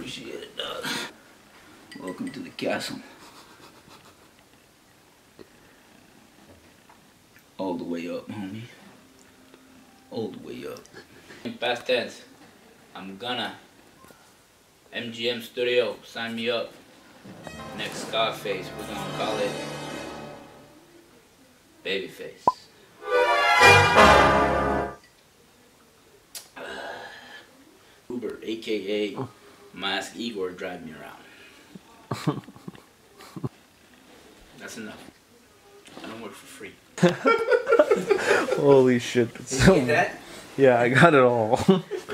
appreciate it, dog. Welcome to the castle. All the way up, homie. All the way up. In past tense, I'm gonna. MGM Studio, sign me up. Next Scarface, we're gonna call it Babyface. Uber, aka Mask Igor, drive me around. That's enough. I don't work for free. Holy shit. That's so Get that? Yeah, I got it all.